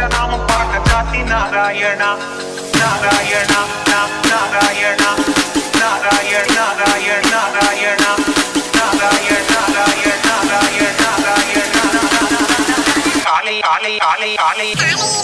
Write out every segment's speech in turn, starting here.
பட்ட நாம பார்க்க சாத்தி நாராயணா. நாராயணா. நாராயணா நாராயண நாராயண. நாராயணா நாராயண நாராயண நாராயண நாராயண. காலை காலை காலை காலை.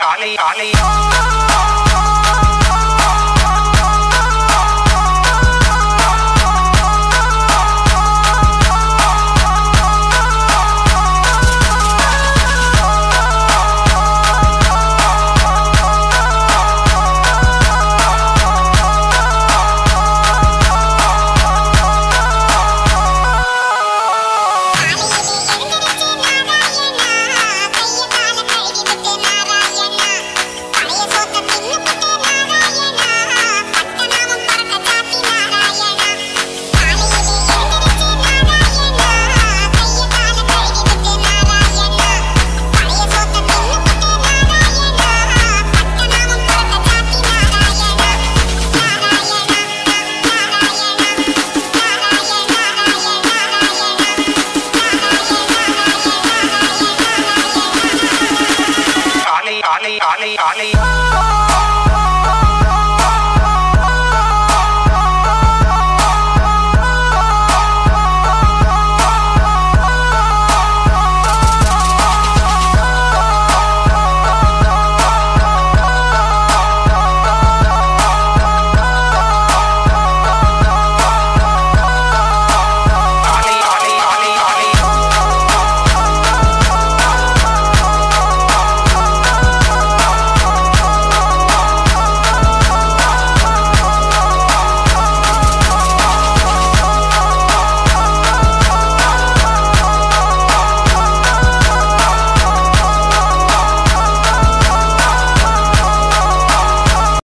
ஆலை ஆலை Party.